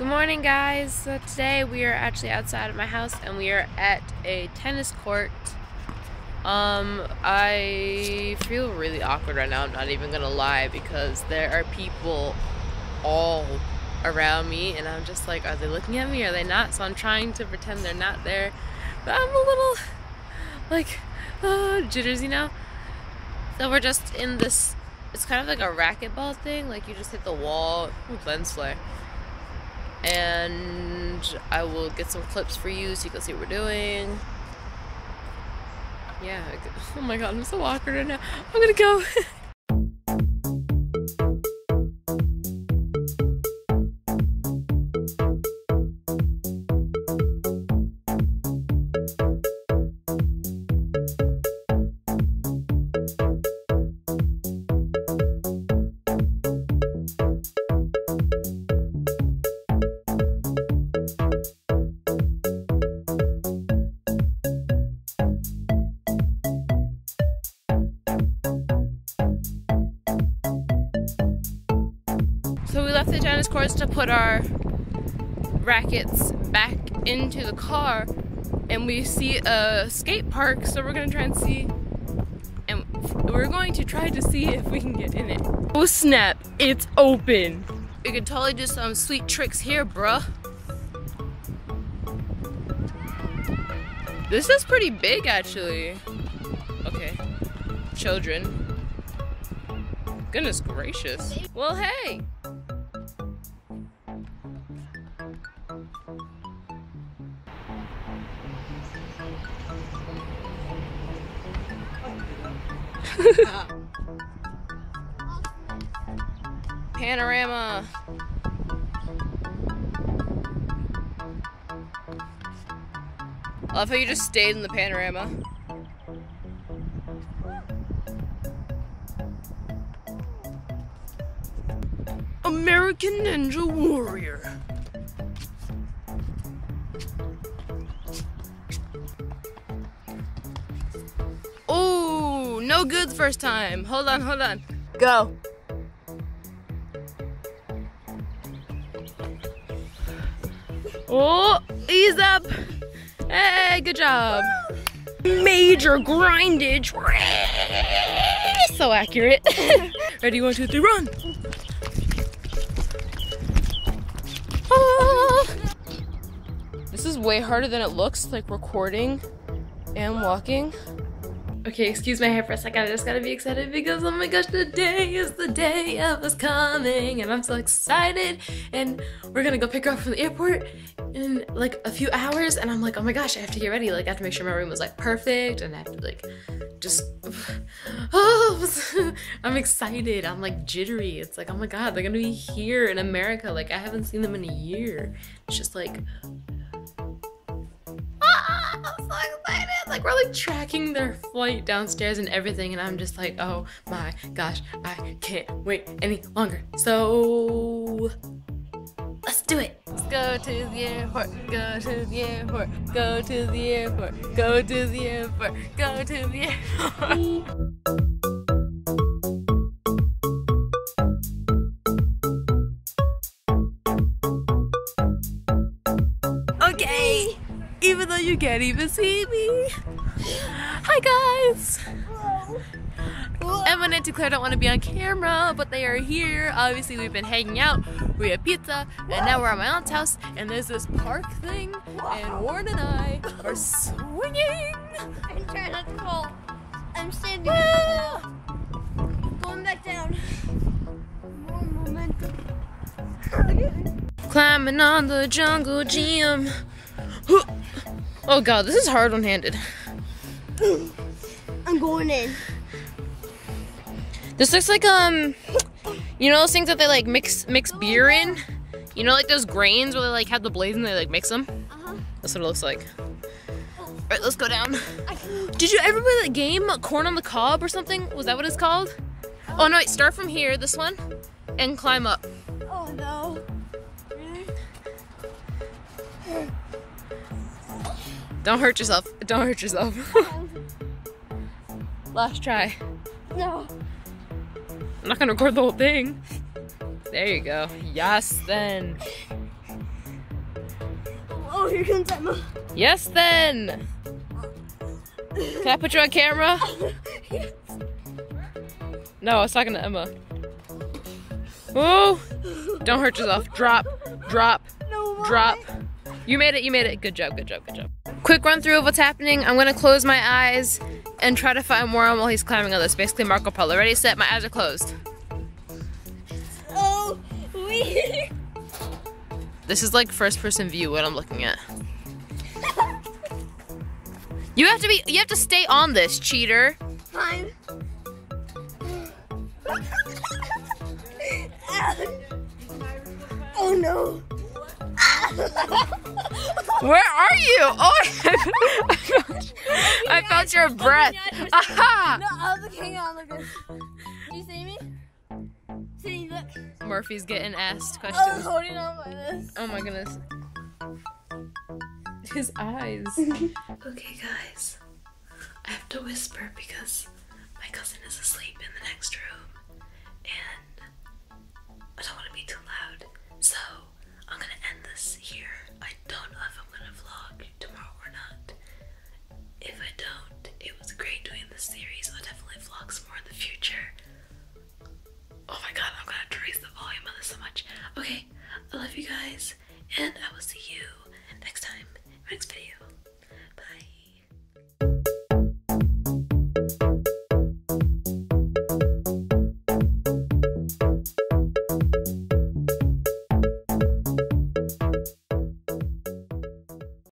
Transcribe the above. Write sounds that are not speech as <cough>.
Good morning guys. So today we are actually outside of my house and we are at a tennis court. Um, I feel really awkward right now, I'm not even gonna lie, because there are people all around me and I'm just like, are they looking at me? Are they not? So I'm trying to pretend they're not there. But I'm a little like <laughs> uh, jitters, you know? So we're just in this it's kind of like a racquetball thing, like you just hit the wall. Ooh, lens flare and I will get some clips for you so you can see what we're doing. Yeah, <laughs> oh my god, I'm so awkward right now. I'm gonna go. <laughs> The tennis courts to put our rackets back into the car and we see a skate park so we're gonna try and see and we're going to try to see if we can get in it. Oh snap, it's open. We could totally do some sweet tricks here, bruh. This is pretty big actually. Okay, children. Goodness gracious. Well, hey. <laughs> Panorama. I love how you just stayed in the panorama. American Ninja Warrior. No good first time. Hold on, hold on. Go. Oh, ease up. Hey, good job. Major grindage. So accurate. <laughs> Ready, one, two, three, run. Ah. This is way harder than it looks, like recording and walking. Okay, excuse my hair for a second. I just gotta be excited because oh my gosh, today is the day of us coming, and I'm so excited. And we're gonna go pick her up from the airport in like a few hours, and I'm like, oh my gosh, I have to get ready. Like, I have to make sure my room was like perfect, and I have to like just. <sighs> Oh, <laughs> I'm excited. I'm like jittery. It's like, oh my god, they're gonna be here in America. Like, I haven't seen them in a year. It's just like. Like we're like tracking their flight downstairs and everything, and I'm just like, oh my gosh, I can't wait any longer. So let's do it. Let's go to the airport, go to the airport, go to the airport, go to the airport, go to the airport. <laughs> you can't even see me. Hi guys. Emma and Declare don't want to be on camera, but they are here. Obviously, we've been hanging out. We had pizza, and now we're at my aunt's house, and there's this park thing, and Warren and I are swinging. I'm trying not to fall. I'm standing up now. Going back down. More momentum. Climbing on the jungle gym. Oh god, this is hard one-handed. I'm going in. This looks like um, you know those things that they like mix mix beer in. You know, like those grains where they like have the blades and they like mix them. Uh-huh. That's what it looks like. All right, let's go down. Did you ever play that game, Corn on the Cob or something? Was that what it's called? Oh no, wait, start from here, this one, and climb up. Don't hurt yourself. Don't hurt yourself. <laughs> Last try. No. I'm not gonna record the whole thing. There you go. Yes, then. Oh, here comes Emma. Yes, then. Can I put you on camera? <laughs> No, I was talking to Emma. Ooh! Don't hurt yourself. Drop, drop, no, drop. You made it, you made it. Good job, good job, good job. Quick run through of what's happening. I'm gonna close my eyes and try to find Moron while he's climbing on this. Basically, Marco Polo. Ready, set, my eyes are closed. Oh, we. This is like first person view what I'm looking at. You have to be, you have to stay on this, cheater. Fine. <laughs> oh no. <laughs> Where are you? <laughs> Oh, I felt, I felt your breath. Aha! No, <laughs> I was hang on, this. Do you see me? See, look. Murphy's getting asked I was questions. holding on by this. Oh my goodness. His eyes. <laughs> okay, guys. I have to whisper because my cousin is asleep in the next room.